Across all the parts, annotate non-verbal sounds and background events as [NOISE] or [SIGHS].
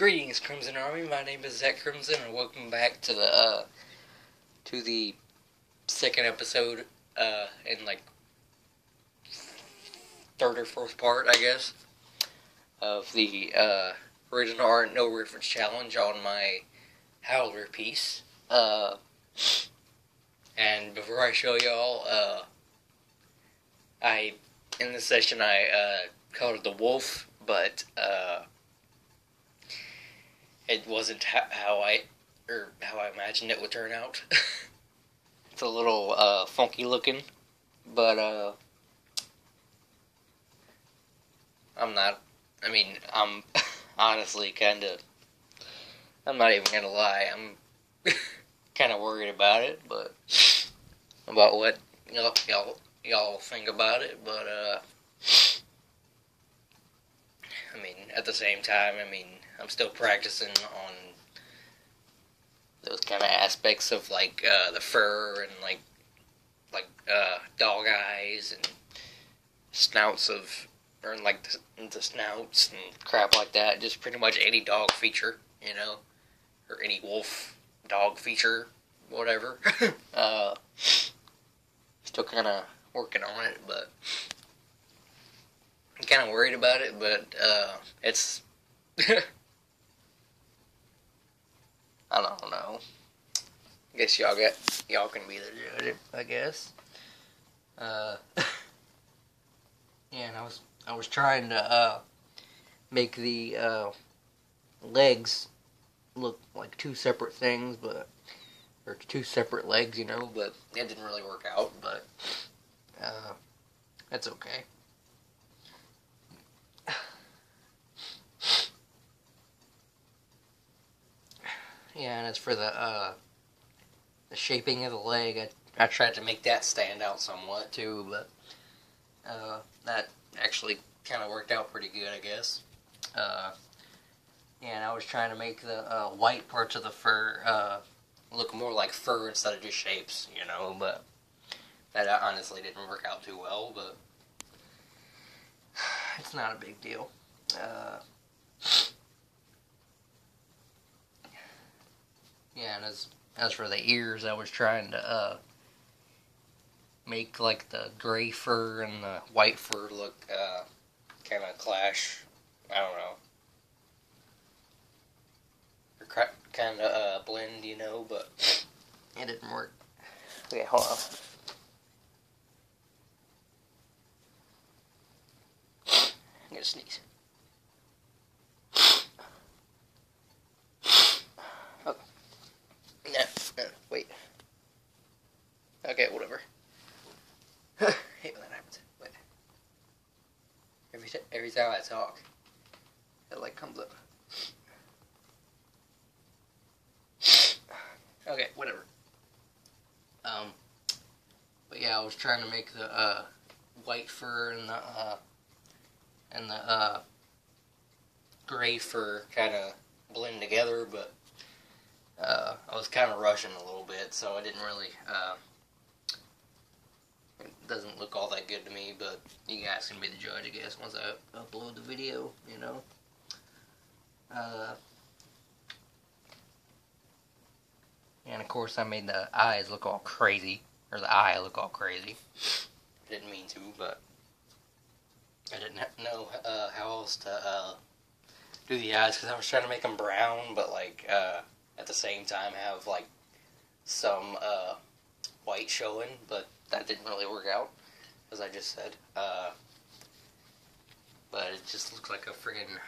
Greetings, Crimson Army. My name is Zac Crimson, and welcome back to the uh, to the second episode uh, in like third or fourth part, I guess, of the uh, original art no reference challenge on my Howler piece. Uh, and before I show y'all, uh, I in this session I uh, called it the wolf, but uh, it wasn't ha- how I or how I imagined it would turn out. [LAUGHS] it's a little uh, funky looking, but uh, I'm not. I mean, I'm [LAUGHS] honestly kind of. I'm not even gonna lie. I'm [LAUGHS] kind of worried about it, but [SIGHS] about what y'all y'all y'all think about it. But uh, I mean, at the same time, I mean, I'm still practicing on those kind of aspects of like uh, the fur and like like uh, dog eyes and snouts of or like the, the snouts and crap like that. Just pretty much any dog feature, you know, or any wolf dog feature, whatever. [LAUGHS] uh, still kind of working on it, but I'm kind of worried about it. But uh, it's [LAUGHS] I don't know. I guess y'all get y'all can be the judge. I guess. Uh, [LAUGHS] yeah, and I was I was trying to uh, make the uh, legs look like two separate things, but or two separate legs, you know. But it didn't really work out. But uh, that's okay. Yeah, and as for the uh, the shaping of the leg, I, I tried to make that stand out somewhat too, but uh, that actually kind of worked out pretty good, I guess. Uh, and I was trying to make the uh, white parts of the fur uh, look more like fur instead of just shapes, you know, but that honestly didn't work out too well, but [SIGHS] it's not a big deal. Uh, yeah, and as as for the ears, I was trying to uh, make like the gray fur and the white fur look uh, kind of clash. I don't know, kind of uh, blend, you know, but it didn't work. Okay, hold on. I'm gonna sneeze. No, no, wait. Okay, whatever. hate when that happens. Wait. Every, time I talk, it like comes up. Okay, whatever. Um, but yeah, I was trying to make the uh, white fur and the uh, and the uh, gray fur kind of blend together, but uh, I was kind of rushing a little bit, so I didn't really. Doesn't look all that good to me, but you guys can be the judge, I guess, once I upload the video, you know. Uh, and of course, I made the eyes look all crazy, or the eye look all crazy. Didn't mean to, but I didn't know uh, how else to uh, do the eyes because I was trying to make them brown, but like uh, at the same time have like some uh, white showing, but that didn't really work out, as I just said. Uh, but it just looks like a friggin'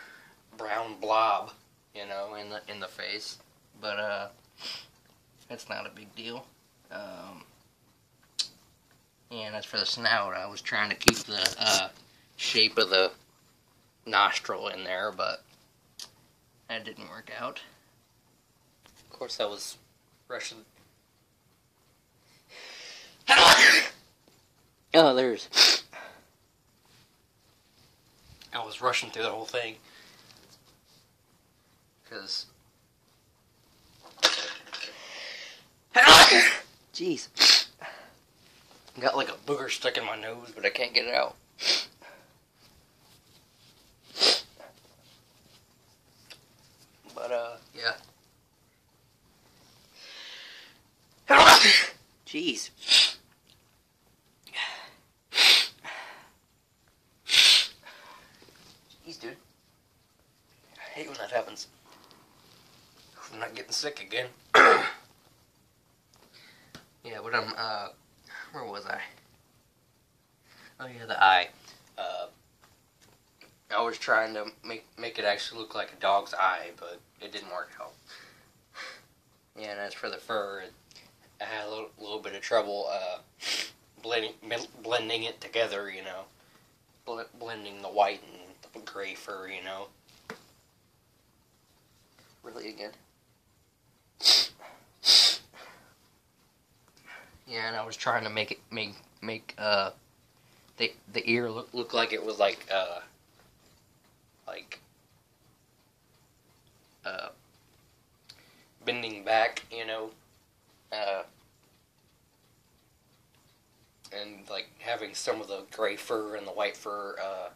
brown blob, you know, in the in the face. But uh, that's not a big deal. Um, and as for the snout, I was trying to keep the uh, shape of the nostril in there, but that didn't work out. Of course, I was rushing. Oh, there's. I was rushing through the whole thing. Because. [COUGHS] Jeez. Got like a booger stuck in my nose, but I can't get it out. But, uh, yeah. [COUGHS] Jeez. Jeez, dude. I hate when that happens. I'm not getting sick again. [CLEARS THROAT] yeah, but I'm, uh, where was I? Oh yeah, the eye. Uh, I was trying to make make it actually look like a dog's eye, but it didn't work out. Yeah, and as for the fur, I had a little, little bit of trouble uh, blending blending it together. You know, Bl- blending the white and the gray fur. You know. Really again. Yeah, and I was trying to make it make make uh the the ear look look like it was like uh like uh bending back, you know, uh and like having some of the gray fur and the white fur uh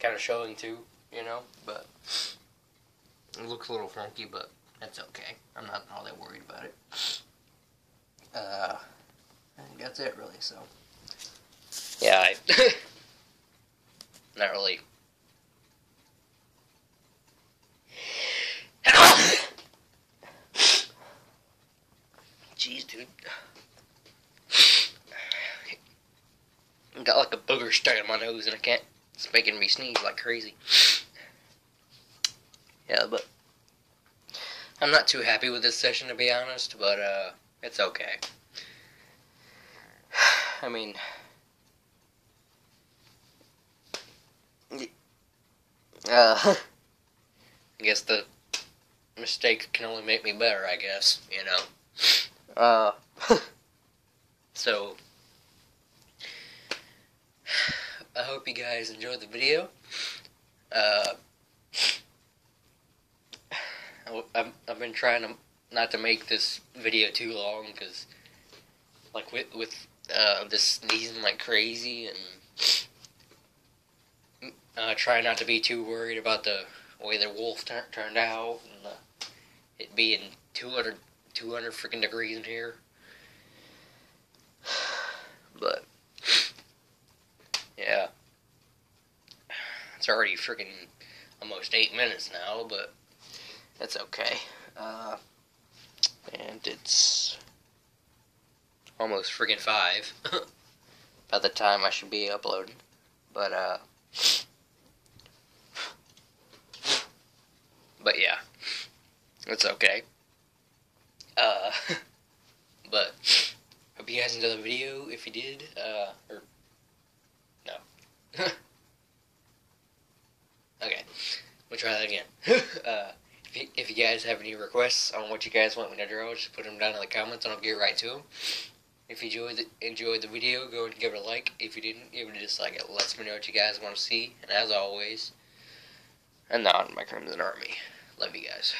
kind of showing too, you know, but it looks a little funky, but that's okay. I'm not all that worried about it. Uh, I think that's it, really. So, yeah, I [LAUGHS] not really. [COUGHS] Jeez, dude. [SIGHS] I got like a booger stuck in my nose, and I can't. It's making me sneeze like crazy. Yeah, but I'm not too happy with this session to be honest, but uh, it's okay. [SIGHS] I mean, uh, [LAUGHS] I guess the mistake can only make me better. I guess you know. Uh, [LAUGHS] so [SIGHS] I hope you guys enjoyed the video. Uh. I've, I've been trying to not to make this video too long because like with with uh, this sneezing like crazy and uh, not to be too worried about the way the wolf turned out and it being 200 200 freaking degrees in here. [SIGHS] But yeah. It's already freaking almost eight minutes now but that's okay. Uh, and it's almost friggin' five [LAUGHS] by the time I should be uploading. But, uh, but yeah, it's okay. Uh, [LAUGHS] but hope you guys enjoyed the video. If you did, uh, or no. [LAUGHS] okay, we'll try that again. uh, if you guys have any requests on what you guys want me to draw, just put them down in the comments and I'll get right to them. If you enjoyed the, enjoyed the video, go and give it a like. If you didn't, give it a dislike. It lets me know what you guys want to see. And as always, and not my Crimson Army. Love you guys.